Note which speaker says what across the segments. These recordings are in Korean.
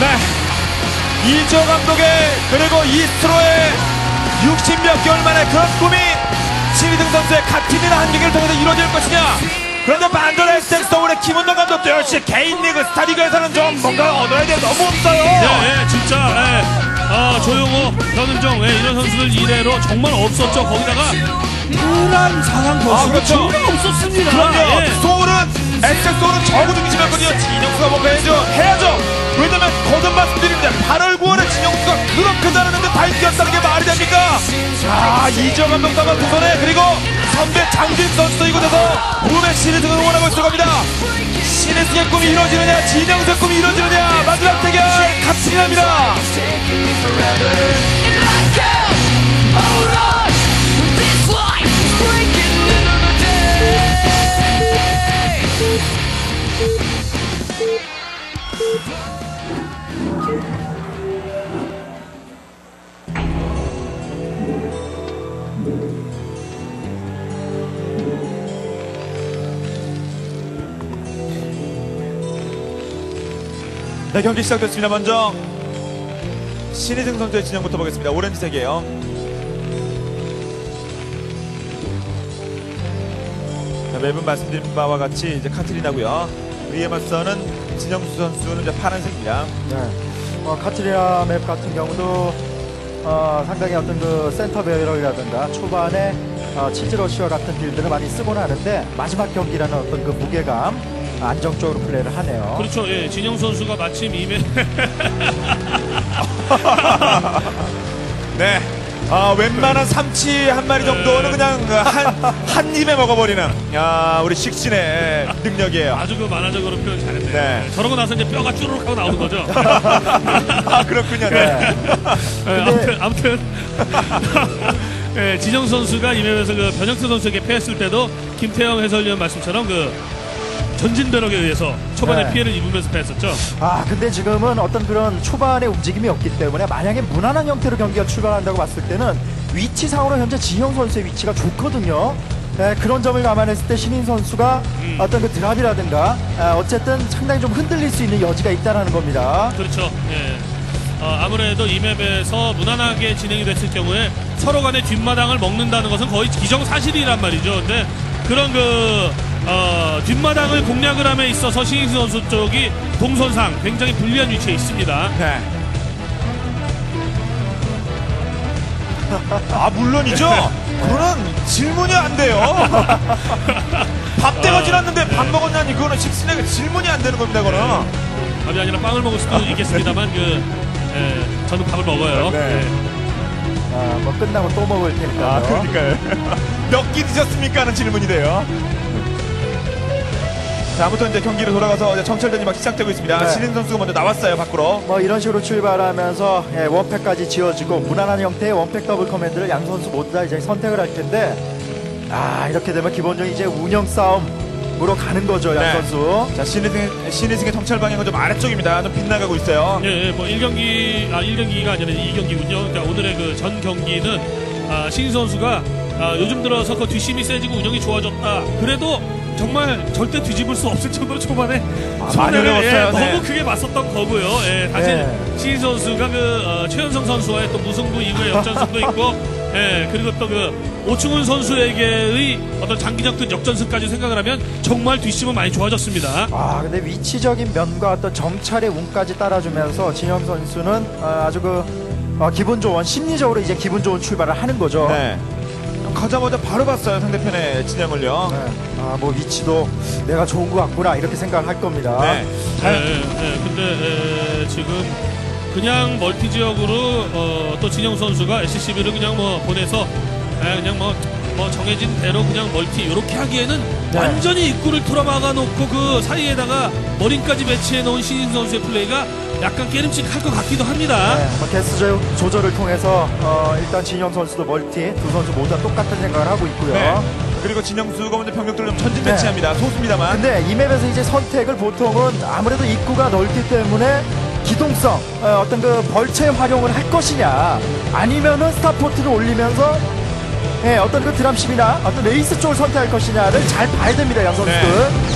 Speaker 1: 네. 이조 감독의 그리고 이스로의 60몇 개월 만에 그런 꿈이 신희등 선수의 같은이나 한 경기를 통해서 이루어질 것이냐. 그런데 반대로 SX 서울의 김은동 감독도 역시 개인 리그 스타리그에서는 좀 뭔가 얻어야 돼 너무 없어요.
Speaker 2: 네, 예, 진짜. 예. 아, 조용호, 변은정 예, 이런 선수들 이래로 정말 없었죠. 거기다가 불안 사상 거수 아,
Speaker 1: 그렇죠.
Speaker 2: 없었습니다.
Speaker 1: 그럼요.
Speaker 2: 예.
Speaker 1: 소울은 서울은 저구등 심했거든요. 진영수가 뭔가 해야죠. 해야죠. 왜냐면 거듭 말씀드립니다. 8월 9월에 진영수가 그렇게 잘하는데 다 이겼다는 게 말이 됩니까? 자 이저 감독 담아 두 손에 그리고 선배 장진 선수도 이곳에서 무릎에 신의승을 응원하고 있을 겁니다. 신의승의 꿈이 이루어지느냐 진영수의 꿈이 이루어지느냐 마지막 대결 같이랍니다 네 경기 시작됐습니다. 먼저 신희승 선수의 진영부터 보겠습니다. 오렌지색이에요. 자, 매번 말씀드린 바와 같이 이제 카트리나고요. 이에 맞서는 진영수 선수는 이제 파란색입니다.
Speaker 3: 네. 어, 카트리나 맵 같은 경우도 어, 상당히 어떤 그 센터 barracks라든가 초반에 어, cheese rush와 같은 build를 많이 쓰곤 하는데 마지막 경기라는 어떤 그 무게감 안정적으로 플레이를 하네요.
Speaker 2: 그렇죠. 예, 진영 선수가 마침 이메
Speaker 1: 네. 아, 웬만한 삼치 한 마리 정도는 그냥 한, 한 입에 먹어버리는, 야, 우리 식신의 능력이에요.
Speaker 2: 아주 그 만화적으로 표현 잘했네요.
Speaker 1: 네.
Speaker 2: 저러고 나서 이제 뼈가 쭈르륵 하고 나오는 거죠.
Speaker 1: 아, 그렇군요. 네.
Speaker 2: 예, 아무튼 아무튼 예, 진영 선수가 이맵에서 그 변혁태 선수에게 패했을 때도 김태형 해설위원 말씀처럼 그 전진 배럭에 의해서 초반에
Speaker 3: 네.
Speaker 2: 피해를 입으면서 패했었죠.
Speaker 3: 아 근데 지금은 어떤 그런 초반의 움직임이 없기 때문에 만약에 무난한 형태로 경기가 출발한다고 봤을 때는 위치상으로 현재 지형 선수의 위치가 좋거든요. 네, 그런 점을 감안했을 때 신인 선수가
Speaker 2: 음.
Speaker 3: 어떤 그 드랍이라든가 아, 어쨌든 상당히 좀 흔들릴 수 있는 여지가 있다는 겁니다.
Speaker 2: 그렇죠. 예. 어, 아무래도 이 맵에서 무난하게 진행이 됐을 경우에 서로 간의 뒷마당을 먹는다는 것은 거의 기정사실이란 말이죠. 근데 그런 그 어, 뒷마당을 공략을 함에 있어서 신익수 선수 쪽이 동선상 굉장히 불리한 위치에 있습니다.
Speaker 1: 네. 아, 물론이죠. 그거는 질문이 안 돼요. 밥 때가 지났는데 밥 먹었냐니, 그거는 식신에게 질문이 안 되는 겁니다, 그거는.
Speaker 2: 밥이 아니라 빵을 먹을 수도 있겠습니다만 그 예, 저는 밥을 먹어요.
Speaker 1: 네.
Speaker 2: 예.
Speaker 3: 아, 뭐 끝나고 또 먹을 테니까요.
Speaker 1: 아, 그러니까요. 몇 끼 드셨습니까? 하는 질문이 돼요. 자, 아무튼 이제 경기로 돌아가서 이제 정찰전이 막 시작되고 있습니다.
Speaker 3: 네.
Speaker 1: 신희승 선수가 먼저 나왔어요, 밖으로.
Speaker 3: 뭐 이런 식으로 출발하면서 예, one fac까지 지어지고 무난한 형태의 one fac double command를 양 선수 모두 다 이제 선택을 할 텐데 아 이렇게 되면 기본적인 이제 운영 싸움으로 가는 거죠 양
Speaker 1: 네.
Speaker 3: 선수.
Speaker 1: 자, 신희승의, 신희승의 정찰 방향은 좀 아래쪽입니다. 좀 빗나가고 있어요.
Speaker 2: 예, 예, 뭐 1경기, 아, 1경기가 아니라 2경기군요. 그러니까 오늘의 그 전 경기는, 아, 신 선수가, 아, 요즘 들어서 그 뒷심이 세지고 운영이 좋아졌다. 그래도 정말 절대 뒤집을 수 없을 정도로 초반에
Speaker 1: 아,
Speaker 2: 손해를,
Speaker 1: 많이 어려웠어요.
Speaker 2: 예,
Speaker 1: 네.
Speaker 2: 너무 크게 맞섰던 거고요. 예, 사실
Speaker 3: 네.
Speaker 2: 신 선수가 그, 어, 최현성 선수와의 또 무승부 이후에 역전승도 있고, 예, 그리고 또 그, 오충훈 선수에게의 어떤 장기적인 역전승까지 생각을 하면 정말 뒷심은 많이 좋아졌습니다.
Speaker 3: 아 근데 위치적인 면과 어떤 정찰의 운까지 따라주면서 진영 선수는 아, 아주 그 어, 기분 좋은 심리적으로 이제 기분 좋은 출발을 하는 거죠.
Speaker 1: 네. 가자마자 바로 봤어요, 상대편의 진영을요.
Speaker 3: 네. 아 뭐 위치도 내가 좋은 것 같구나 이렇게 생각을 할 겁니다.
Speaker 1: 네.
Speaker 2: 예, 예, 예. 근데 에, 지금 그냥 멀티 지역으로 어, 또 진영 선수가 SCB를 그냥 뭐 보내서 에, 그냥 뭐, 뭐 정해진 대로 그냥 멀티 이렇게 하기에는
Speaker 3: 네.
Speaker 2: 완전히 입구를 틀어막아 놓고 그 사이에다가 marine까지 배치해 놓은 신희승 선수의 플레이가 약간 깨름칙할 것 같기도 합니다.
Speaker 3: 네, 뭐 개수 조- 조절을 통해서 어, 일단 진영수 선수도 multi 두 선수 모두 다 똑같은 생각을 하고 있고요.
Speaker 1: 네. 그리고 진영수가 먼저 병력들을 좀 전진
Speaker 3: 네.
Speaker 1: 배치합니다. 소수입니다만.
Speaker 3: 근데 이 맵에서 이제 선택을 보통은 아무래도 입구가 넓기 때문에 기동성 어떤 그 vulture 활용을 할 것이냐 아니면은 starport를 올리면서 예, 어떤 그 dropship이나 어떤 wraith 쪽을 선택할 것이냐를 잘 봐야 됩니다 양 선수들.
Speaker 1: 네.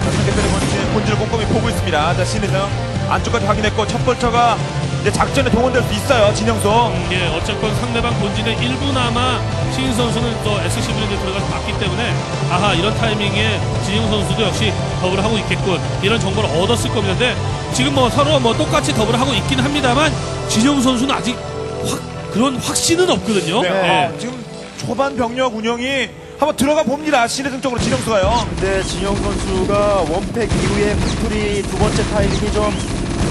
Speaker 1: 자, 상대편의 본진, 본진을 꼼꼼히 보고 있습니다. 자, 신희승 안쪽까지 확인했고 첫 vulture가 이제 작전에 동원될 수 있어요. 진영수.
Speaker 2: 예, 어쨌건 상대방 본진의 일부나마 신희승 선수는 또 SCV에 들어가서 맞기 때문에 아하 이런 타이밍에 진영수 선수도 역시 더블을 하고 있겠군 이런 정보를 얻었을 겁니다. 근데 지금 뭐 서로 뭐 똑같이 더블을 하고 있긴 합니다만 진영수 선수는 아직 확 그런 확신은 없거든요.
Speaker 1: 네.
Speaker 2: 예.
Speaker 1: 어, 지금 초반 병력 운영이 한번 들어가 봅니다. 신희승 쪽으로 진영수가요.
Speaker 3: 근데 진영수 선수가 one fac 이후에 factory 두 번째 타이밍이 좀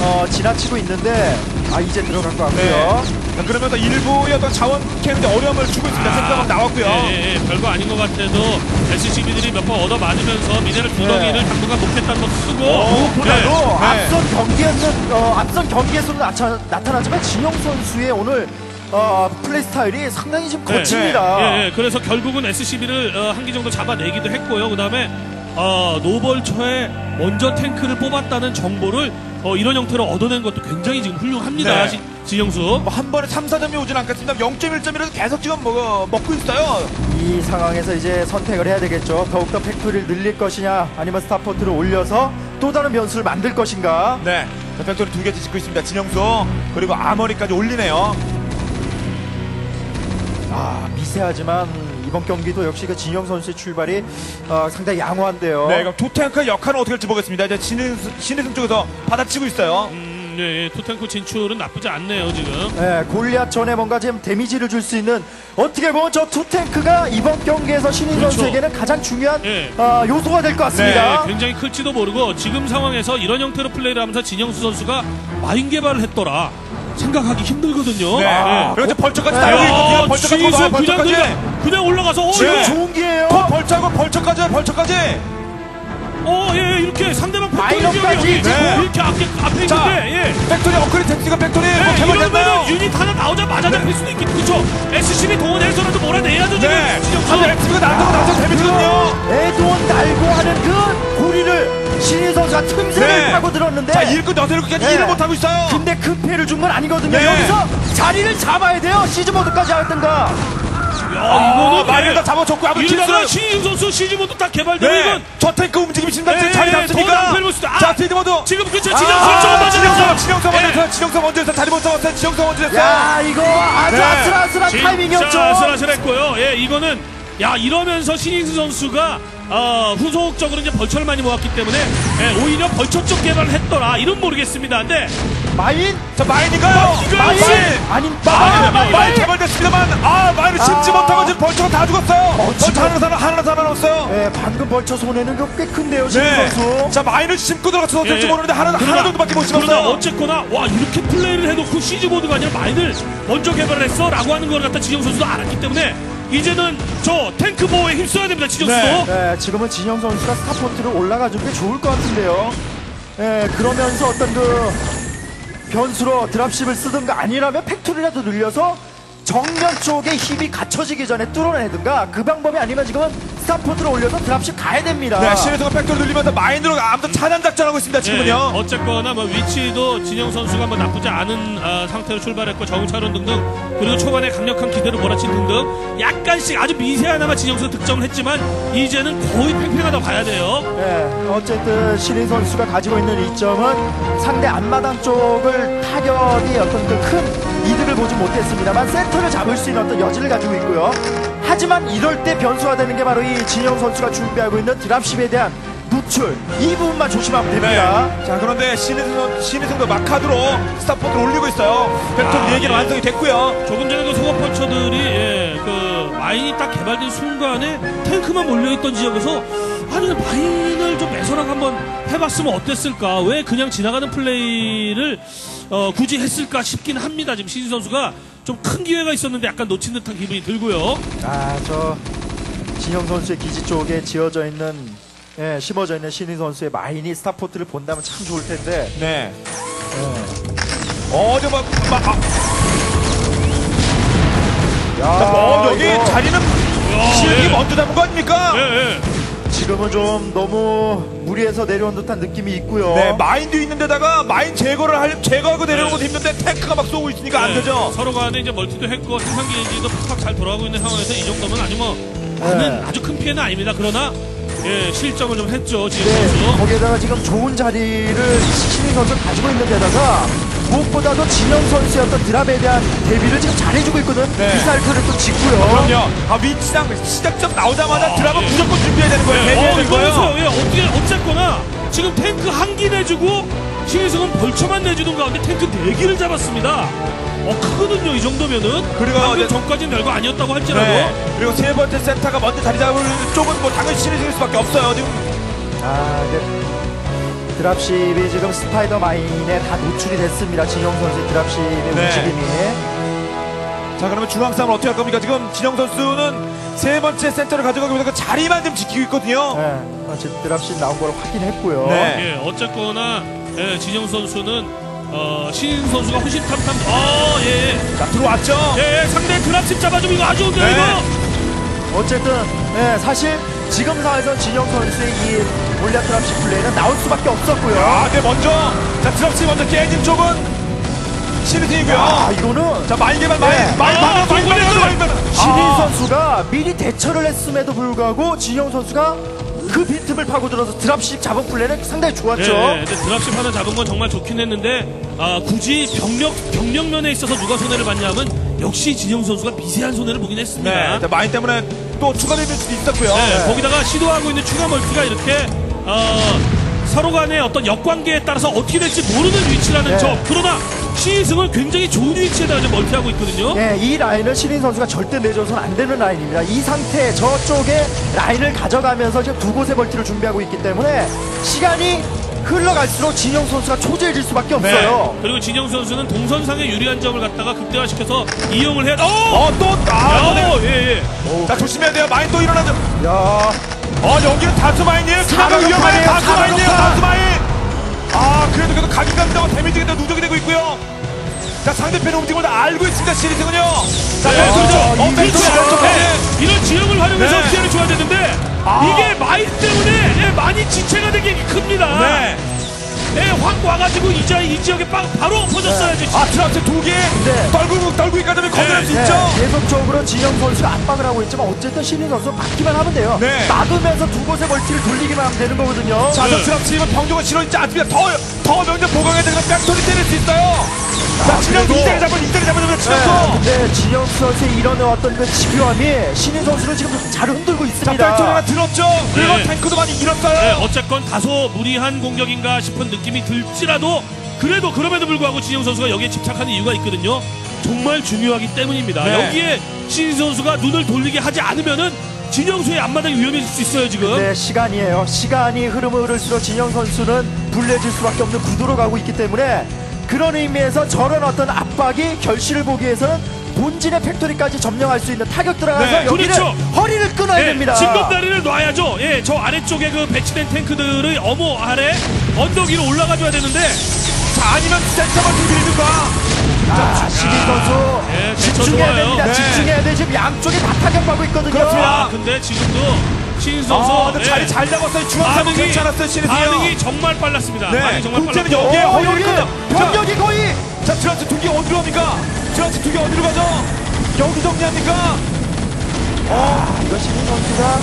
Speaker 3: 어, 지나치고 있는데 아 이제 들어갈 것
Speaker 1: 네.
Speaker 3: 같고요.
Speaker 1: 자, 그러면서 일부의 어떤 자원 캐는데 어려움을 주고 있습니다. 생각은 나왔고요.
Speaker 2: 예, 예, 예. 별거 아닌 것 같아도 SCV들이 몇 번 얻어 맞으면서 미네랄 두 덩이를 당분간 놓겠다는 거 쓰고
Speaker 3: 무엇보다도
Speaker 1: 네.
Speaker 3: 앞선 경기에서는 어, 앞선 경기에서는 나타, 나타나지만 진영 선수의 오늘 어, 플레이 스타일이 상당히 지금
Speaker 2: 네.
Speaker 3: 거칩니다.
Speaker 2: 예, 예. 그래서 결국은 SCV를 어, 한기 정도 잡아내기도 했고요. 그 다음에 어, no vulture에 먼저 탱크를 뽑았다는 정보를 어, 이런 형태로 얻어낸 것도 굉장히 지금 훌륭합니다.
Speaker 1: 네.
Speaker 2: 시- 진영수.
Speaker 1: 뭐한 번에 3, 4점이 오진 않겠습니다. 0.1점이라도 계속 지금 먹어, 먹고 있어요.
Speaker 3: 이 상황에서 이제 선택을 해야 되겠죠. 더욱더 factory를 늘릴 것이냐, 아니면 starport를 올려서 또 다른 변수를 만들 것인가.
Speaker 1: 네. 자, factory 두 개째 짓고 있습니다. 진영수. 그리고 armory까지 올리네요.
Speaker 3: 아 미세하지만 이번 경기도 역시 그 진영 선수의 출발이 어, 상당히 양호한데요.
Speaker 1: 네, 그럼 두 탱크의 역할은 어떻게 할지 보겠습니다. 이제 신희승, 신희승 쪽에서 받아치고 있어요.
Speaker 2: 음, 예, 예. two탱크 진출은 나쁘지 않네요, 지금.
Speaker 3: 네, 골리앗 전에 뭔가 지금 데미지를 줄 수 있는 어떻게 보면 저 two탱크가 이번 경기에서 신인
Speaker 2: 그렇죠.
Speaker 3: 선수에게는 가장 중요한
Speaker 2: 예.
Speaker 3: 어, 요소가 될 것 같습니다.
Speaker 2: 네, 굉장히 클지도 모르고 지금 상황에서 이런 형태로 플레이를 하면서 진영수 선수가 마인 개발을 했더라. 생각하기 힘들거든요.
Speaker 1: 네.
Speaker 2: 예.
Speaker 1: 벌처까지
Speaker 3: 네.
Speaker 1: 달고
Speaker 2: 어,
Speaker 1: 있거든요. 벌처까지
Speaker 2: 지수
Speaker 1: 먹어요,
Speaker 2: 그냥
Speaker 1: 벌처까지.
Speaker 2: 그냥, 그냥 올라가서 어,
Speaker 3: 지금
Speaker 2: 이거
Speaker 3: 좋은 기회예요.
Speaker 1: 더 벌처하고 벌처까지, 벌처까지.
Speaker 2: 어, 예, 이렇게 상대방
Speaker 3: 마이너까지
Speaker 2: 팩토리 지역이
Speaker 1: 네.
Speaker 2: 이렇게 앞에, 앞에
Speaker 1: 자,
Speaker 2: 있는데, 예.
Speaker 1: 팩토리 업그레이드 텍스가 팩토리 뭐
Speaker 2: 네,
Speaker 1: 개발됐나요?
Speaker 2: 이러면은 유닛 하나 나오자마자 잡힐 수도 있겠 그죠? SCB 동원해서라도 몰아내야죠, 지금.
Speaker 1: 네. 하늘 엑스가 나한테 나서 데미지거든요.
Speaker 3: 에드원 달고 하는 그 신인 선수가 틈새를
Speaker 1: 네.
Speaker 3: 파고 들었는데
Speaker 1: 자, 일꾼 여덟까지
Speaker 3: 네.
Speaker 1: 일을 못하고 있어요.
Speaker 3: 근데 큰 피해를 준 건 아니거든요.
Speaker 1: 네.
Speaker 3: 여기서 자리를 잡아야 돼요. 시즈 모드까지 하든가.
Speaker 2: 야,
Speaker 1: 아,
Speaker 2: 이거는 예.
Speaker 1: 다 잡아줬고 아무
Speaker 2: 이러다가
Speaker 1: 실수.
Speaker 2: 신인 선수 시즈모드 딱 개발되면
Speaker 1: 네.
Speaker 2: 이건
Speaker 1: 저 탱크 움직임이 심상
Speaker 2: 네,
Speaker 1: 자리
Speaker 2: 더
Speaker 1: 잡습니까?
Speaker 2: 낭패를 볼 수도- 아!
Speaker 1: 자, 스피드 모드.
Speaker 2: 지금 그쵸
Speaker 1: 아,
Speaker 2: 먼저
Speaker 1: 진영수,
Speaker 2: 됐어.
Speaker 1: 진영수 먼저
Speaker 2: 예.
Speaker 1: 했어요. 진영수 먼저 했어요. 다리 못 잡았어요. 진영수 먼저 했어요.
Speaker 3: 야, 이거 아주
Speaker 1: 네.
Speaker 3: 아슬아슬한 타이밍이었죠.
Speaker 2: 진짜 아슬아슬했고요. 예, 이거는 야 이러면서 신인수 선수가 어, 후속적으로 이제 벌처를 많이 모았기 때문에 예, 오히려 벌처 쪽 개발을 했더라 이런 모르겠습니다. 근데
Speaker 3: 마인
Speaker 1: 자, 마인인가요?
Speaker 3: 마인
Speaker 2: 마인!
Speaker 3: 아닌
Speaker 1: 마인,
Speaker 2: 마인,
Speaker 1: 마인 개발됐습니다만, 아, 마인을 심지
Speaker 3: 아.
Speaker 1: 못하고 지금 벌처가 다 죽었어요. 벌처
Speaker 3: 지금-
Speaker 1: 하나 사람, 하나 살아남았어요.
Speaker 3: 예, 방금 벌쳐 손에는 그꽤 큰데요, 신인
Speaker 1: 네.
Speaker 3: 선수.
Speaker 1: 자, 마인을 심고 들어가서 어떨지
Speaker 2: 예, 예.
Speaker 1: 모르는데 하나,
Speaker 2: 그러나-
Speaker 1: 하나 정도밖에 못
Speaker 2: 그러나
Speaker 1: 심었어요.
Speaker 2: 어쨌거나 와 이렇게 플레이를 해놓고 시즈 모드가 아니라 마인을 먼저 개발을 했어라고 하는 걸 갖다 지정 선수도 알았기 때문에 이제는 저 탱크 보호에 힘써야 됩니다. 지정
Speaker 1: 네.
Speaker 3: 네, 지금은 진영 선수가 starport를 올라가준 게 좋을 것 같은데요. 예, 그러면서 어떤 그 변수로 dropship을 쓰든가 아니라면 factory라도 늘려서 정면 쪽에 힘이 갖춰지기 전에 뚫어내든가 그 방법이 아니면 지금은 starport를 올려서 dropship 가야 됩니다.
Speaker 1: 네, 신희승가 factory 늘리면서 mine으로 아무튼 차단 작전하고 있습니다,
Speaker 2: 예,
Speaker 1: 지금은요.
Speaker 2: 어쨌거나 뭐 위치도 진영 선수가 뭐 나쁘지 않은 아, 상태로 출발했고 정찰원 등등 그리고 초반에 강력한 기대를 몰아친 등등 약간씩 아주 미세하나마 진영 선수 득점을 했지만 이제는 거의 팽팽하다 봐야 돼요.
Speaker 3: 네, 어쨌든 신인 선수가 가지고 있는 이점은 상대 앞마당 쪽을 타격이 어떤 그 큰 이득을 보지 못했습니다만 센터 를 잡을 수 있는 어떤 여지를 가지고 있고요. 하지만 이럴 때 변수가 되는 게 바로 이 진영 선수가 준비하고 있는 dropship에 대한 노출 이 부분만 조심하면 됩니다.
Speaker 1: 네. 자, 그런데 신희승, 신희승도 맞카드로 starport를 올리고 있어요. factory
Speaker 2: 아,
Speaker 1: 4개는
Speaker 2: 예.
Speaker 1: 완성이 됐고요.
Speaker 2: 조금 전에도 소급 vulture들이 예, 그 mine이 딱 개발된 순간에 탱크만 몰려있던 지역에서 아니 마인을 좀 매설하게 한번 해봤으면 어땠을까 왜 그냥 지나가는 플레이를 어, 굳이 했을까 싶긴 합니다 지금 신진 선수가 좀 큰 기회가 있었는데 약간 놓친 듯한 기분이 들고요
Speaker 3: 아, 저 진영 선수의 기지 쪽에 지어져 있는 예, 심어져 있는 신인 선수의 마인이 스타포트를 본다면 참 좋을 텐데
Speaker 1: 네. 어, 저 막, 막, 아,
Speaker 3: 야,
Speaker 1: 자, 뭐, 여기
Speaker 3: 이거
Speaker 1: 자리는 지역이
Speaker 2: 예.
Speaker 1: 먼저 잡은 거 아닙니까?
Speaker 2: 예, 예.
Speaker 3: 지금은 좀 너무 무리해서 내려온 듯한 느낌이 있고요.
Speaker 1: 네, 마인도 있는데다가 마인 제거를 할, 제거하고 내려오는 것도
Speaker 2: 네.
Speaker 1: 힘든데 탱크가 막 쏘고 있으니까 안
Speaker 2: 네,
Speaker 1: 되죠.
Speaker 2: 서로 간에 이제 멀티도 했고 생산 기지도 팍팍 잘 돌아가고 있는 상황에서 이 정도면 아주 뭐 많은 아주 큰 피해는 아닙니다 그러나 예, 실점을 좀 했죠 지금
Speaker 3: 네,
Speaker 2: 선수
Speaker 3: 거기에다가 지금 좋은 자리를 신인 선수 가지고 있는 데다가 무엇보다도 진영 선수의 어떤 드랍에 대한 대비를 지금 잘해주고 있거든.
Speaker 1: 네.
Speaker 3: 미사일 턴을 또 짓고요.
Speaker 1: 그럼요. 아, 위치상 시작점 나오자마자 드랍은
Speaker 2: 예.
Speaker 1: 무조건 준비해야 되는 거예요. 대비해야
Speaker 2: 어,
Speaker 1: 되는 거예요.
Speaker 2: 예, 어떻게 어쨌거나 지금 탱크 한 기 내주고 신희승은 벌처만 내주는 가운데 탱크 네 기를 잡았습니다. 어 크거든요 이 정도면은.
Speaker 1: 그리고
Speaker 2: 방금
Speaker 1: 이제-
Speaker 2: 전까지는 별거 아니었다고 할지라도.
Speaker 1: 네. 그리고 세 번째 센터가 먼저 자리 잡을 쪽은 뭐 당연히 신의 수밖에 없어요. 지금
Speaker 3: 아, 이제 dropship이 지금 spider mine에 다 노출이 됐습니다. 진영 선수의 dropship의
Speaker 1: 네.
Speaker 3: 움직임이.
Speaker 1: 자 그러면 중앙 싸움을 어떻게 할 겁니까? 지금 진영 선수는 세 번째 센터를 가져가기 위해서 그 자리만 좀 지키고 있거든요.
Speaker 3: 네, 어, 지금 dropship 나온 걸 확인했고요.
Speaker 1: 네.
Speaker 2: 예, 어쨌거나 예, 진영 선수는 어, 신인 선수가 호시탐탐. 어, 예,
Speaker 1: 자 들어왔죠.
Speaker 2: 예, 예, 상대 dropship 잡아주면 이거 아주 좋은데요,
Speaker 1: 네.
Speaker 2: 이거.
Speaker 3: 어쨌든 네, 사실 지금 상황에서 진영 선수의 이 몰리아 드랍십 플레이는 나올 수밖에 없었고요.
Speaker 1: 아, 네 먼저 자 드랍시 먼저 깨진 쪽은 신의팀이고요.
Speaker 3: 아, 이거는
Speaker 1: 자 말개만 말
Speaker 3: 네.
Speaker 1: 말
Speaker 2: 아,
Speaker 1: 많아 말
Speaker 2: 동굴에서
Speaker 1: 많아 말 많아.
Speaker 3: 신인
Speaker 1: 아,
Speaker 3: 선수가 미리 대처를 했음에도 불구하고 진영 선수가 그 빈틈을 파고들어서 드랍십 잡은 플레이는 상당히 좋았죠.
Speaker 2: 예, 예, 근데 드랍십 하나 잡은 건 정말 좋긴 했는데 아, 굳이 병력 병력 면에 있어서 누가 손해를 봤냐면 역시 진영 선수가 미세한 손해를 보긴 했습니다.
Speaker 1: 네, 자 마인 때문에 또 추가될 수도 있었고요.
Speaker 2: 네, 거기다가 시도하고 있는 추가 멀티가 이렇게 어, 서로 간의 어떤 역관계에 따라서 어떻게 될지 모르는 위치라는
Speaker 3: 네.
Speaker 2: 점. 그러나 신희승은 굉장히 좋은 위치에다가 지금 멀티하고 있거든요.
Speaker 3: 네, 이 라인을 신인 선수가 절대 내줘서는 안 되는 라인입니다. 이 상태 저쪽에 라인을 가져가면서 지금 두 곳의 멀티를 준비하고 있기 때문에 시간이 흘러갈수록 진영 선수가 초조해질 수밖에 없어요.
Speaker 2: 그리고 진영 선수는 동선상의 유리한 점을 갖다가 극대화시켜서 이용을 해야. 어!
Speaker 1: 어, 또, 아, 또
Speaker 2: 어,
Speaker 1: 내-
Speaker 2: 예, 예.
Speaker 1: 자, 조심해야 돼요. 마인 또 일어나죠.
Speaker 3: 야,
Speaker 1: 어, 여기는 다수 마인이에요. 그나마 위험해요. 다수 마인이에요. 다수 마인. 아, 그래도 계속 각이 간다고 데미지가 더 누적이 되고 있고요. 자, 상대편의 움직임을 다 알고 있습니다. 시리즈군요. 자,
Speaker 2: 네,
Speaker 1: 왼쪽이죠.
Speaker 3: 아,
Speaker 1: 어,
Speaker 3: 이
Speaker 1: 왼쪽,
Speaker 3: 위치가
Speaker 1: 왼쪽.
Speaker 3: 네.
Speaker 1: 네.
Speaker 2: 이런 지형을 활용해서
Speaker 1: 네.
Speaker 2: 피해를 줘야 되는데
Speaker 1: 아.
Speaker 2: 이게 마인 때문에 예, 많이 지체가 된 게 큽니다.
Speaker 1: 네.
Speaker 2: 예, 확 와가지고 이, 자, 이 지역에 빵 바로 엎어졌어야죠.
Speaker 1: 아, 트랍스 두 개.
Speaker 3: 네.
Speaker 1: 떨구고, 떨구기까지 하면 건드릴 수
Speaker 3: 네,
Speaker 1: 있죠.
Speaker 3: 계속적으로 진영 선수가 압박을 하고 있지만 어쨌든 신인 선수 막기만 하면 돼요.
Speaker 1: 네.
Speaker 3: 막으면서 두 곳의 멀티를 돌리기만 하면 되는 거거든요.
Speaker 1: 자, 저
Speaker 2: 네.
Speaker 1: 트랍스는 병조가 싫어지지 않습니다. 더, 더 명령 보강해야 되면 뺑소리 때릴 수 있어요. 자, 진영
Speaker 3: 그래도-
Speaker 1: 이대를 잡으면 이대를 잡으면
Speaker 3: 네,
Speaker 1: 진영도.
Speaker 3: 근데 진영 선수의 이런 어떤 그 집요함이 신인 선수를 지금 잘 흔들고
Speaker 1: 자,
Speaker 3: 있습니다.
Speaker 1: 뺑소리 하나 들었죠. 그리고
Speaker 2: 네.
Speaker 1: 탱크도 많이 잃었어요.
Speaker 2: 네, 어쨌건 다소 무리한 공격인가 싶은 느낌이 들지라도 그래도 그럼에도 불구하고 진영수 선수가 여기에 집착하는 이유가 있거든요. 정말 중요하기 때문입니다.
Speaker 1: 네.
Speaker 2: 여기에 신희승 선수가 눈을 돌리게 하지 않으면은 진영수의 앞마당이 위험해질 수 있어요 지금.
Speaker 3: 네, 시간이에요. 시간이 흐름을 흐를수록 진영수 선수는 불리해질 수밖에 없는 구도로 가고 있기 때문에 그런 의미에서 저런 어떤 압박이 결실을 보기 위해서는 본진의 factory까지 점령할 수 있는 타격 들어가서
Speaker 1: 네,
Speaker 3: 여기를
Speaker 2: 그렇죠.
Speaker 3: 허리를 끊어야
Speaker 2: 예,
Speaker 3: 됩니다.
Speaker 2: 징검다리를 놔야죠. 예, 저 아래쪽에 그 배치된 탱크들의 어머 아래 언덕 위로 올라가줘야 되는데
Speaker 1: 자, 아니면 센터가 두드리든가.
Speaker 3: 아, 신인 선수
Speaker 2: 예, 대처
Speaker 3: 집중해야. 됩니다.
Speaker 1: 네.
Speaker 3: 집중해야 돼. 지금 양쪽에 다 타격받고 있거든요.
Speaker 1: 그렇습니다.
Speaker 2: 아, 근데 지금도 신 선수
Speaker 1: 아,
Speaker 2: 예,
Speaker 1: 자리 잘 잡았어요.
Speaker 2: 반응이
Speaker 1: 괜찮았어요, 시리즈요.
Speaker 2: 반응이 정말 빨랐습니다.
Speaker 1: 네,
Speaker 2: 반응이 정말 빨랐고.
Speaker 1: 여기에
Speaker 3: 어,
Speaker 1: 끊어.
Speaker 3: 병력이
Speaker 1: 트라스 두개 어디로 갑니까? 트라스 두개 어디로 가죠? 여기 정리합니까?
Speaker 3: 아, 이거 신인 선수가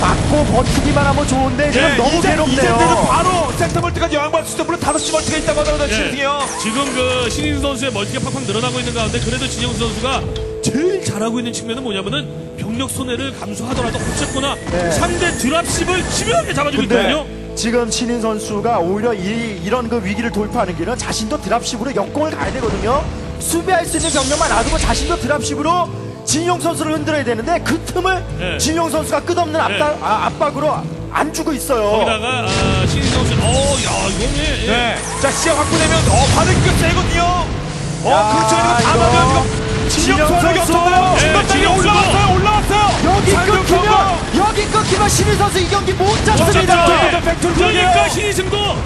Speaker 3: 맞고 버티기만 하면 좋은데 지금 너무
Speaker 1: 네, 이제,
Speaker 3: 괴롭네요.
Speaker 1: 이제는 바로 센터 멀티까지 영향받을 수 있어. 물론 다섯 시 멀티가 있다고 하더라도
Speaker 2: 예,
Speaker 1: 시리즈요.
Speaker 2: 지금 그 신희승 선수의 멀티가 팍팍 늘어나고 있는 가운데 그래도 진영수 선수가 제일 잘하고 있는 측면은 뭐냐면은 병력 손해를 감수하더라도 어쨌거나
Speaker 3: 네.
Speaker 2: 상대 dropship을 치명하게 잡아주고
Speaker 3: 근데
Speaker 2: 있거든요.
Speaker 3: 지금 신희승 선수가 오히려 이, 이런 그 위기를 돌파하는 길은 자신도 dropship으로 역공을 가야 되거든요. 수비할 수 있는 병력만 놔두고 자신도 dropship으로 진용 선수를 흔들어야 되는데 그 틈을
Speaker 2: 네.
Speaker 3: 진용 선수가 끝없는 압박, 아, 압박으로 안 주고 있어요.
Speaker 2: 거기다가 아, 신인 선수, 어, 야, 이거는 예.
Speaker 1: 네. 자, 시야 확보되면, 어, 반응기가 세거든요. 어,
Speaker 3: 야,
Speaker 1: 그렇죠. 이거 다
Speaker 3: 이거.
Speaker 1: 맞으면 이거.
Speaker 3: 끊기면 신인 선수 이 경기
Speaker 2: 못못
Speaker 3: 잡습니다.
Speaker 1: 네.
Speaker 2: 그러니까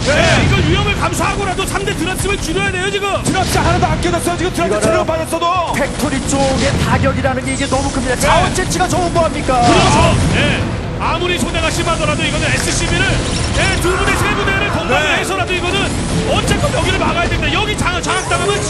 Speaker 1: 네.
Speaker 2: 네, 이걸 위험을 감수하고라도 상대 드랍십을 줄여야 돼요 지금.
Speaker 1: 드랍시 하나도 안 깨졌어요. 지금
Speaker 3: 이거는-
Speaker 1: 체력 받았어도.
Speaker 3: factory 쪽의 타격이라는 게 이게 너무 큽니다. 자원 채취가 좋은 거 합니까?
Speaker 2: 그렇죠. 예. 아무리 손해가 심하더라도 이거는 SCV를 예, 두 부대, 세 부대를 동반을
Speaker 1: 네.
Speaker 2: 해서라도 이거는 어쨌건 여기를 막아야 됩니다. 여기 장, 장악당하면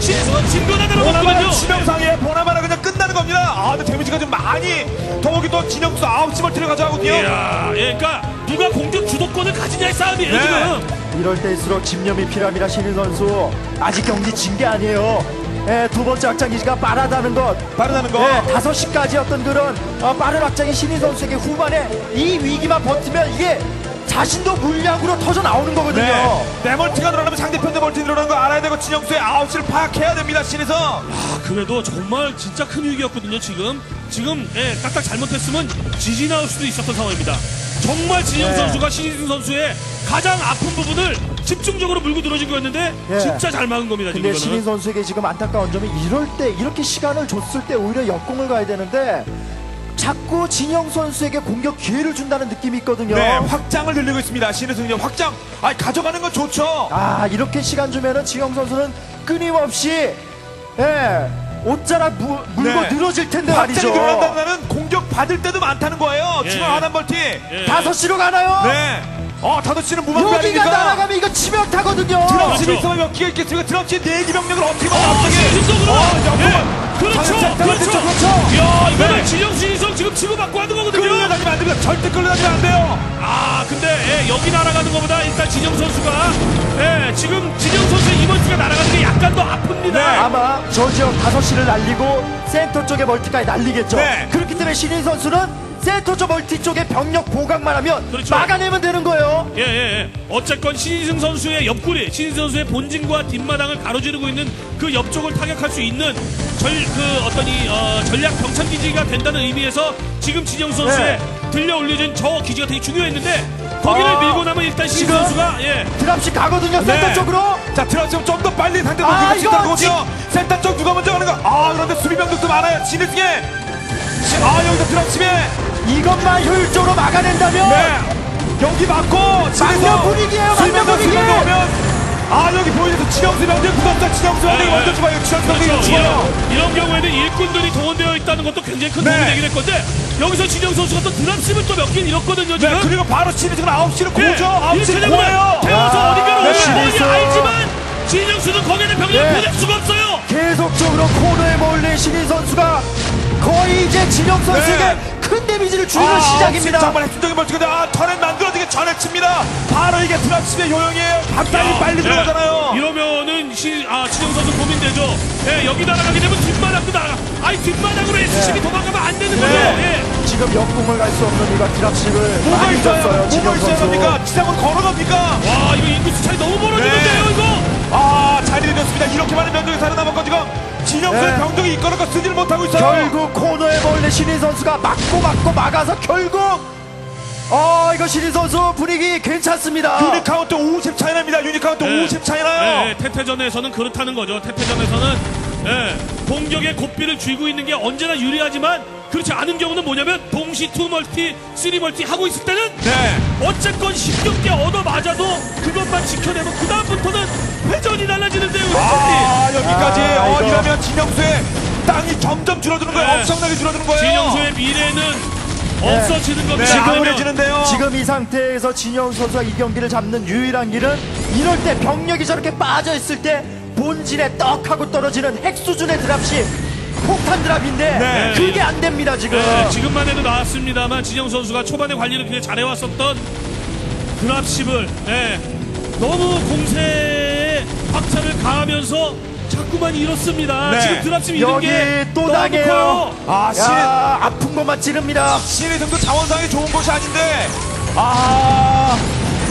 Speaker 2: 신수는
Speaker 1: 보나마나
Speaker 2: 거거든요.
Speaker 1: 치명상에 보나마나 그냥 끝나는 겁니다. 아, 근데 데미지가 좀 많이 더욱이 또 진영수 9시 멀티를 가져가거든요.
Speaker 2: 이야, 예, 그러니까 누가 공격 주도권을 가지냐의 싸움이에요
Speaker 1: 네.
Speaker 2: 지금.
Speaker 3: 이럴 때일수록 집념이 필요합니다. 신희승 선수 아직 경기 진 게 아니에요. 예, 두 번째 확장 기지가 빠르다는 것.
Speaker 1: 빠르다는 거.
Speaker 3: 예, 5시까지 어떤 그런 어, 빠른 확장이 신희승 선수에게 후반에 이 위기만 버티면 이게 자신도 물량으로 터져 나오는 거거든요.
Speaker 1: 네. 내 멀티가 늘어나면 상대편의 멀티 늘어나는 거 알아야 되고 진영수의 아웃을 파악해야 됩니다. 신에서.
Speaker 2: 아, 그래도 정말 진짜 큰 위기였거든요, 지금. 지금, 예, 딱딱 잘못했으면 GG 나올 수도 있었던 상황입니다. 정말 진영
Speaker 3: 네.
Speaker 2: 선수가 신희승 선수의 가장 아픈 부분을 집중적으로 물고 들어진 거였는데,
Speaker 3: 예.
Speaker 2: 진짜 잘 막은 겁니다, 지금
Speaker 3: 근데 신인
Speaker 2: 이거는.
Speaker 3: 선수에게 지금 안타까운 점이 이럴 때 이렇게 시간을 줬을 때 오히려 역공을 가야 되는데 자꾸 진영 선수에게 공격 기회를 준다는 느낌이 있거든요.
Speaker 1: 네, 확장을 늘리고 있습니다. 신혜승이 확장. 아, 가져가는 건 좋죠.
Speaker 3: 아 이렇게 시간 주면은 진영 선수는 끊임없이 예 옷자락 무- 물고
Speaker 1: 네.
Speaker 3: 늘어질 텐데
Speaker 1: 확장이
Speaker 3: 말이죠.
Speaker 1: 늘어난다는 공격 받을 때도 많다는 거예요.
Speaker 2: 예.
Speaker 1: 중앙 하단 멀티.
Speaker 2: 예.
Speaker 3: 다섯 시로 가나요?
Speaker 1: 네. 어, 다섯 시는 무방비
Speaker 3: 여기가
Speaker 1: 아닙니까?
Speaker 3: 날아가면 이거 치명타거든요.
Speaker 1: dropship이
Speaker 2: 그렇죠.
Speaker 1: 있으면 몇 개가 있겠습니까? dropship 네기 병력을 어떻게 막아
Speaker 2: 어,
Speaker 1: 갑자기?
Speaker 2: 신희승으로!
Speaker 1: 어,
Speaker 2: 예, 그렇죠, 그렇죠.
Speaker 1: 장착, 그렇죠.
Speaker 2: 야, 이거는
Speaker 1: 네.
Speaker 2: 진영 신희승 지금 치고받고 하는 거거든요.
Speaker 1: 끌려다니면 안 됩니다. 절대 끌려다니면 안 돼요.
Speaker 2: 아 근데 예, 여기 날아가는 것보다 일단 진영수 선수가 예, 지금 진영수 선수의 이번트가 날아가는 게 약간 더 아픕니다.
Speaker 1: 네.
Speaker 3: 아마 저 지역 5시를 날리고 센터 쪽에 멀티까지 날리겠죠.
Speaker 1: 네.
Speaker 3: 그렇기 때문에 신희승 선수는 센터 쪽 멀티 쪽에 병력 보강만 하면
Speaker 2: 그렇죠.
Speaker 3: 막아내면 되는 거예요.
Speaker 2: 예, 예, 예. 어쨌건 신인승 선수의 옆구리, 신인승 선수의 본진과 뒷마당을 가로지르고 있는 그 옆쪽을 타격할 수 있는 절, 그 어떤 이, 어, 전략 병창 기지가 된다는 의미에서 지금 진영 선수의 들려 올려진 저 기지가 되게 중요했는데 거기를
Speaker 3: 아,
Speaker 2: 밀고 나면 일단 신인? 선수가 예.
Speaker 3: 드랍식 가거든요. 센터
Speaker 1: 네.
Speaker 3: 쪽으로.
Speaker 1: 자, 드랍십 좀더 빨리 상대
Speaker 3: 아,
Speaker 1: 수 있다는 거죠. 센터 쪽 누가 먼저 가는 거. 아, 그런데 수비 병력도 많아요. 진혜승에. 아, 여기서 드랍십에.
Speaker 3: 이것만 효율적으로 막아낸다면
Speaker 1: 네. 여기 맞고
Speaker 3: 막는 분위기예요, 막는 분위기.
Speaker 1: 아 여기 보이는 병력 무섭다 지정수 병력이
Speaker 2: 네.
Speaker 1: 먼저 죽어요 병력이
Speaker 2: 그렇죠.
Speaker 1: 죽어요
Speaker 2: 이런, 경우에는 일꾼들이 동원되어 있다는 것도 굉장히 큰
Speaker 1: 네.
Speaker 2: 도움이 되긴 했건데 여기서 진영 선수가 또 드랍십을 또 몇 개는 잃었거든요 지금
Speaker 1: 네 그리고 바로 신혜승은 9시로
Speaker 2: 예,
Speaker 1: 고죠 9시
Speaker 2: 이렇게 되면
Speaker 1: 고예요
Speaker 2: 태워서
Speaker 3: 야,
Speaker 2: 어딘가로
Speaker 3: 네,
Speaker 2: 오는
Speaker 3: 신인수.
Speaker 2: 뻔히 알지만 진영수는 거기에는 병력을
Speaker 3: 네.
Speaker 2: 보낼 수가 없어요
Speaker 3: 계속적으로 코너에 몰린 신인 선수가 거의 이제 진영 선수에게
Speaker 1: 네.
Speaker 3: 큰 데미지를 주는
Speaker 1: 아,
Speaker 3: 시작입니다.
Speaker 1: 정말 핵심적인 벌칙인데 아 턴에 만들어지게 전에 칩니다 바로 이게 드랍십의 요령이에요 갑자기
Speaker 2: 야,
Speaker 1: 빨리
Speaker 2: 네.
Speaker 1: 들어가잖아요
Speaker 2: 이러면은 시, 아, 진영 선수 고민되죠 예, 여기 날아가게 되면 뒷마당도 날아가 아니 뒷마당으로 SCB 도망가면 안 되는 거죠
Speaker 1: 네.
Speaker 2: 예.
Speaker 3: 지금 역공을 갈 수 없는 이가 드랍식을
Speaker 1: 뭐가 있어요. 뭐가 있어야. 합니까 지상으로 걸어갑니까
Speaker 2: 와 이거 인구수 차이 너무 벌어지는데요
Speaker 1: 네.
Speaker 2: 이거
Speaker 1: 아 자리를 줬습니다 이렇게 많은 병력이 살아남았고 지금 진영수의
Speaker 3: 네.
Speaker 1: 병력이 이끌어가 쓰지를 못하고 있어요
Speaker 3: 결국 코너에 몰린 신인 선수가 막고 막고 막아서 결국 어 이거 신희승 선수 분위기 괜찮습니다.
Speaker 1: unit count 50 차이 납니다. unit count
Speaker 2: 네.
Speaker 1: 50 차이 나요.
Speaker 2: 네, 테테전에서는 그렇다는 거죠. 테테전에서는 예, 공격의 고삐를 쥐고 있는 게 언제나 유리하지만 그렇지 않은 경우는 뭐냐면 동시 two 멀티, three 멀티 하고 있을 때는
Speaker 1: 네.
Speaker 2: 어쨌건 힘겹게 얻어 맞아도 그것만 지켜내면 그 다음부터는 회전이 달라지는데요.
Speaker 1: 아, 여기까지.
Speaker 3: 아,
Speaker 1: 어,
Speaker 3: 이거.
Speaker 1: 이러면 진영수의 땅이 점점 줄어드는 거예요.
Speaker 2: 네.
Speaker 1: 엄청나게 줄어드는 거예요.
Speaker 2: 진영수의 미래는 없어지는 겁니다.
Speaker 1: 네,
Speaker 2: 왜냐면
Speaker 1: 지금으로지는데요.
Speaker 3: 지금 이 상태에서 진영 선수가 이 경기를 잡는 유일한 길은 이럴 때 병력이 저렇게 빠져 있을 때 본진에 떡하고 떨어지는 핵 수준의 드랍십 폭탄 드랍인데
Speaker 1: 네.
Speaker 3: 그게 안 됩니다 지금.
Speaker 2: 네, 지금만 해도 나왔습니다만 진영 선수가 초반에 관리를 굉장히 잘해왔었던 드랍십을 네, 너무 공세에 박차를 가하면서 자꾸만 잃었습니다.
Speaker 1: 네.
Speaker 2: 지금 드랍십 잃은
Speaker 3: 여기 게또
Speaker 2: 너무
Speaker 3: 당해요.
Speaker 2: 커요.
Speaker 1: 아, 신,
Speaker 3: 야 아픈 것만 찌릅니다.
Speaker 1: 신의 정도 자원상이 좋은 곳이 아닌데. 아,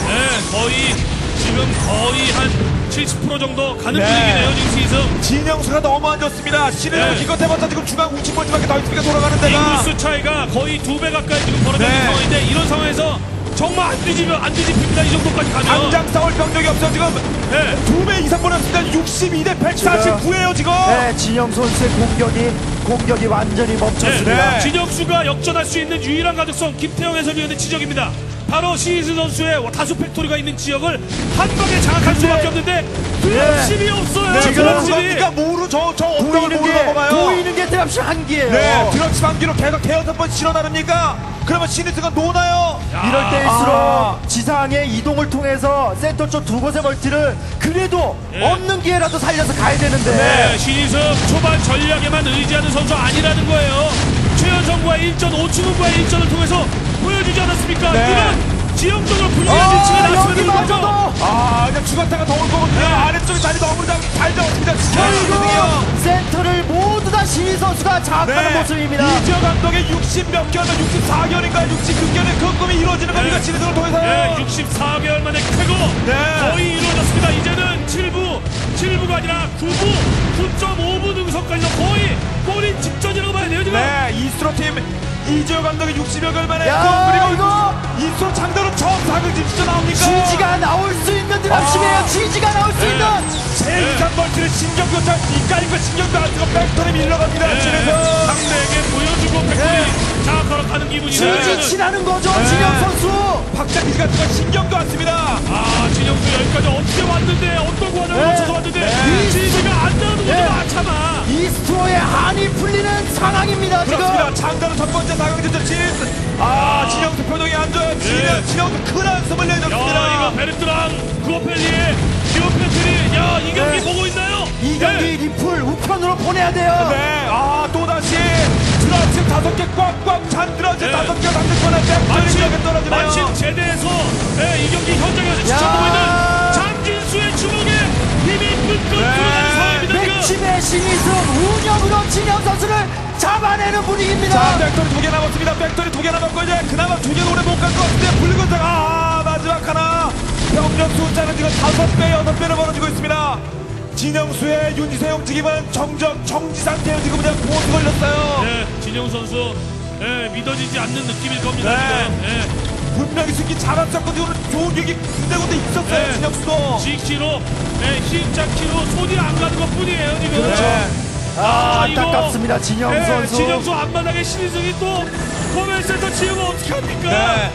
Speaker 2: 네, 거의 지금 거의 한 70% 정도 가는
Speaker 1: 네.
Speaker 2: 분위기네요, 지금 시승.
Speaker 1: 진영수가 너무 안 좋습니다. 신의
Speaker 2: 네.
Speaker 1: 기껏 해봤자 지금 중앙 우측벌지밖에 더 있으니까 돌아가는 데가.
Speaker 2: 인구수 차이가 거의 두 배 가까이 지금 벌어지는
Speaker 1: 네.
Speaker 2: 상황인데 이런 상황에서 정말 안 뒤집으면 안 뒤집힙니다. 이 정도까지 가면.
Speaker 1: 당장 싸울 병력이 없어 지금
Speaker 2: 네.
Speaker 1: 두배 이상 보냈습니다. 62대 149예요 지금.
Speaker 3: 네 진영 선수의 공격이 공격이 완전히 멈췄습니다.
Speaker 1: 네.
Speaker 2: 진영수가 역전할 수 있는 유일한 가능성 김태형 해설위원의 지적입니다. 바로 신희승 선수의 다수 factory가 있는 지역을 한 방에 장악할 수밖에 없는데 dropship이 없어요.
Speaker 1: 네,
Speaker 3: 지금
Speaker 2: dropship이.
Speaker 1: 모르 저저 언덕을
Speaker 3: 보이는
Speaker 1: 모르
Speaker 3: 게
Speaker 1: 넘어가요.
Speaker 3: 보이는 게 dropship 한기예요.
Speaker 1: 네, dropship 한기로 계속 대여섯 번 실어 나릅니까? 그러면 신희승이 노나요?
Speaker 3: 이럴 때일수록
Speaker 1: 아.
Speaker 3: 지상의 이동을 통해서 센터 쪽 두 곳의 멀티를 그래도
Speaker 2: 예.
Speaker 3: 없는 기회라도 살려서 가야 되는데
Speaker 2: 네, 신희승 초반 전략에만 의지하는 선수 아니라는 거예요. 최현성과의 일전, 오충훈과의 일전을 통해서
Speaker 3: 아,
Speaker 1: 이제 주간타가 더 올 거거든요. 아래쪽에 다리 너무 잘. 지정이거든요.
Speaker 3: 결국 센터를 모두 다 신희 선수가 장악하는 모습입니다.
Speaker 1: 네. 이지어 감독의 60몇 개월, 64개월인가 69개월의 그 꿈이 이루어지는 겁니까? 진해성을 통해서.
Speaker 2: 예, 64개월 만에 쾌거
Speaker 1: 네.
Speaker 2: 거의 이루어졌습니다. 이제는 7부, 7부가 아니라 9부, 9.5부 능선까지 거의 골인 직전이라고 봐야 돼요 지금.
Speaker 1: 네, 이스트로 팀 이지어 감독의 60여 개월 만에
Speaker 3: 야,
Speaker 1: 꿈, 그리고
Speaker 3: 이거
Speaker 1: 이스트로 상대로 처음 사극 진짜 나옵니까?
Speaker 3: 지지가 나올 수 있는 드랍심이에요.
Speaker 1: 아.
Speaker 3: 지지가 나올 수 있는.
Speaker 1: 제일 이상 멀티를 신경조차 이까니까 신경도 안 쓰고 백돌이 밀러갑니다.
Speaker 2: 네,
Speaker 1: 진해성.
Speaker 2: 상대에게 보여주고 백돌이
Speaker 3: 네.
Speaker 2: 자 걸어가는 기분이네.
Speaker 3: 지지 치라는 거죠.
Speaker 1: 네.
Speaker 3: 진영 선수.
Speaker 1: 박자기지 같은 건 신경도 안 씁니다.
Speaker 2: 아 진영수 여기까지 어떻게 왔는데 어떤 과정을
Speaker 3: 네.
Speaker 2: 거쳐서 왔는데
Speaker 1: 네.
Speaker 2: 지지가 안 나오는 것도
Speaker 3: 네.
Speaker 2: 많잖아.
Speaker 3: 이스트로의 한이 풀리는 상황입니다. 지금.
Speaker 1: 그렇습니다. 장단은 첫 번째 사강전자 진. 아, 진영수 표정이 안 좋아요. 진영, 진영수 큰 한숨을
Speaker 2: 야
Speaker 1: 내줬습니다.
Speaker 2: 이거 베르트랑 디오페트리 야 이 경기
Speaker 3: 네.
Speaker 2: 보고 있나요?
Speaker 3: 이 경기
Speaker 2: 네.
Speaker 3: 리플 우편으로 보내야 돼요.
Speaker 1: 네, 아, 또다시 드라치 다섯 개 꽉꽉 찬 드라치
Speaker 2: 네.
Speaker 1: 다섯 개 상대편에 지역에 떨어지네요.
Speaker 2: 마침 제대에서 네, 이 경기 현장에서
Speaker 3: 야.
Speaker 2: 지켜보고 있는 장진수의 주먹에 힘이 끈끈 들어가는 상황입니다 지금.
Speaker 3: 맥심의 신이승 운영으로 진영 선수를 잡아내는
Speaker 1: 자,
Speaker 3: 분위기입니다.
Speaker 1: 백돌이 두 개 남았습니다. 백돌이 두 개 남았고 이제 그나마 두 개는 오래 못 갈 것 같은데 붉은색 아 마지막 하나 병력 숫자는 지금 다섯 배 여섯 배로 벌어지고 있습니다. 진영수의 윤지세용 지금은 정적 정지 상태에 지금 그냥 보수 걸렸어요.
Speaker 2: 네, 진영 선수 네, 믿어지지 않는 느낌일 겁니다
Speaker 1: 네.
Speaker 2: 지금. 네.
Speaker 1: 분명히 승기 잘했었거든요. 오늘 좋은 경기 군데군데 있었어요.
Speaker 2: 네.
Speaker 1: 진영수도.
Speaker 2: G키로 네, 힘짝키로 손이 안 가는 것 뿐이에요 지금.
Speaker 3: 그렇죠.
Speaker 1: 네.
Speaker 3: 아,
Speaker 2: 이거-
Speaker 3: 안타깝습니다. 진영
Speaker 2: 네,
Speaker 3: 선수.
Speaker 2: 진영수 앞바닥에 신인승이 또 코멘센터 지우고 어떻게 합니까?
Speaker 1: 네.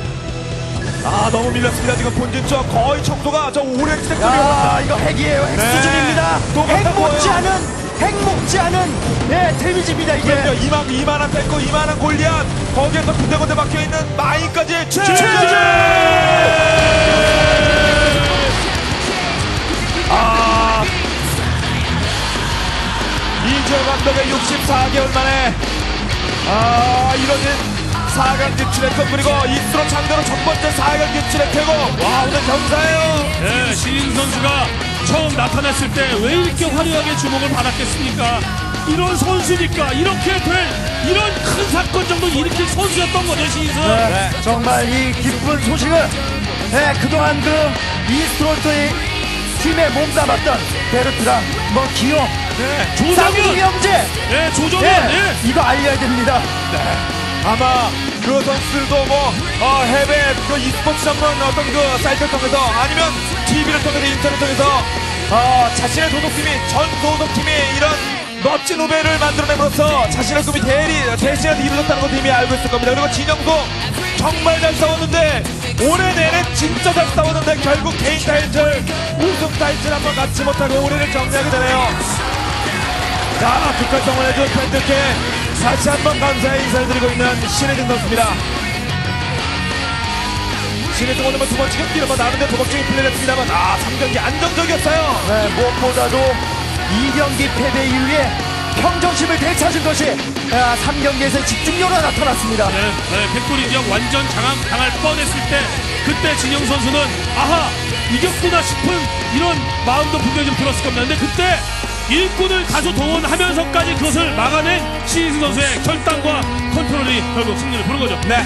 Speaker 1: 아 너무 밀렸습니다. 지금 본진 쪽 거의 청소가 저 오렌지 색깔이
Speaker 3: 야, 이거 핵이에요. 핵
Speaker 1: 네.
Speaker 3: 수준입니다.
Speaker 1: 또
Speaker 3: 핵
Speaker 1: 같은
Speaker 3: 못지
Speaker 1: 거예요.
Speaker 3: 않은 핵 못지 않은 네, 데미지입니다 이게.
Speaker 1: 그럼요. 이만 이만한 탱커 이만한 골리앗 거기에서 군데군데 박혀 있는 마인까지 최아 이재 감독의 64개월 만에 아 이뤄진 4강 진출했고 그리고 이스로 상대로 첫 번째 4강 진출했고 와 오늘 경사예요.
Speaker 2: 네, 신인 선수가 처음 나타났을 때 왜 이렇게 화려하게 주목을 받았겠습니까? 이런 선수니까 이렇게 될 이런 큰 사건 정도 일으킬 선수였던 거죠 신인 선수.
Speaker 3: 네, 정말 이 기쁜 소식을 네, 그동안 그 이스트로트의 팀에 몸담았던 베르트랑 뭐 기용,
Speaker 1: 네.
Speaker 3: 쌍둥이
Speaker 2: 조성현,
Speaker 3: 형제,
Speaker 2: 네, 조정현,
Speaker 3: 네,
Speaker 2: 네.
Speaker 3: 이거 알려야 됩니다.
Speaker 1: 아마 그 선수들도 뭐 어, 해외 그 e스포츠 전문 어떤 그 사이트를 통해서 아니면 TV를 통해서 인터넷 통해서 어, 자신의 소속팀이 전 소속팀이 이런 멋진 후배를 만들어내면서 자신의 꿈이 대리 대신해서 이루어졌다는 것도 이미 알고 있을 겁니다. 그리고 진영도 정말 잘 싸웠는데 올해 내내 진짜 잘 싸웠는데 결국 개인 타이틀 우승 타이틀 한번 갖지 못하고 올해를 정리하게 되네요. 자, 북한 성원해준 팬들께 다시 한번 감사의 인사를 드리고 있는 신혜진 선수입니다. 신혜진 오늘 뭐두 번째 경기를 뭐 나는데 도박적인 플레이를 했습니다만 아, 3경기 안정적이었어요.
Speaker 3: 네, 무엇보다도 2경기 패배 이후에 평정심을 되찾은 것이 아, 3경기에서 집중력으로 나타났습니다.
Speaker 2: 네, 네, 백돌이 지역 완전 장악 당할 뻔했을 때 그때 진영 선수는 아하 이겼구나 싶은 이런 마음도 분명히 좀 들었을 겁니다. 근데 그때 일꾼을 다소 동원하면서까지 그것을 막아낸 신인승 선수의 결단과 컨트롤이 결국 승리를 부른 거죠.
Speaker 1: 네.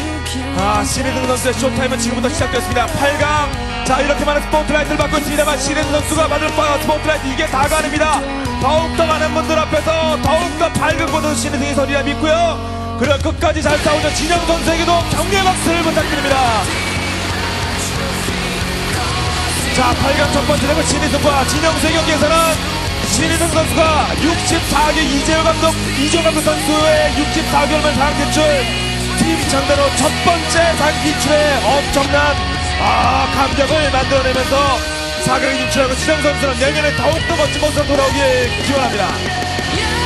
Speaker 1: 아, 신혜진 선수의 쇼타임은 지금부터 시작됐습니다. 8강. 자, 이렇게 많은 스포트라이트를 받고 있습니다만 신혜진 선수가 받을 바 스포트라이트 이게 다가 아닙니다. 더욱더 많은 분들 앞에서 더욱더 밝은 곳에서 신혜진이 서리라 믿고요. 그리고 끝까지 잘 싸우는 진영 선수에게도 격려의 박수를 부탁드립니다. 자, 8강 첫 번째 대결 신희승과 진영수의 경기에서는 신희승 선수가 64개 이재호 감독, 이재호 감독 선수의 64개월만 상진출 TV 상대로 첫 번째 상 진출에 엄청난 아, 감격을 만들어내면서 4강에 진출하고 진영 선수는 내년에 더욱더 멋진 모습으로 돌아오길 기원합니다.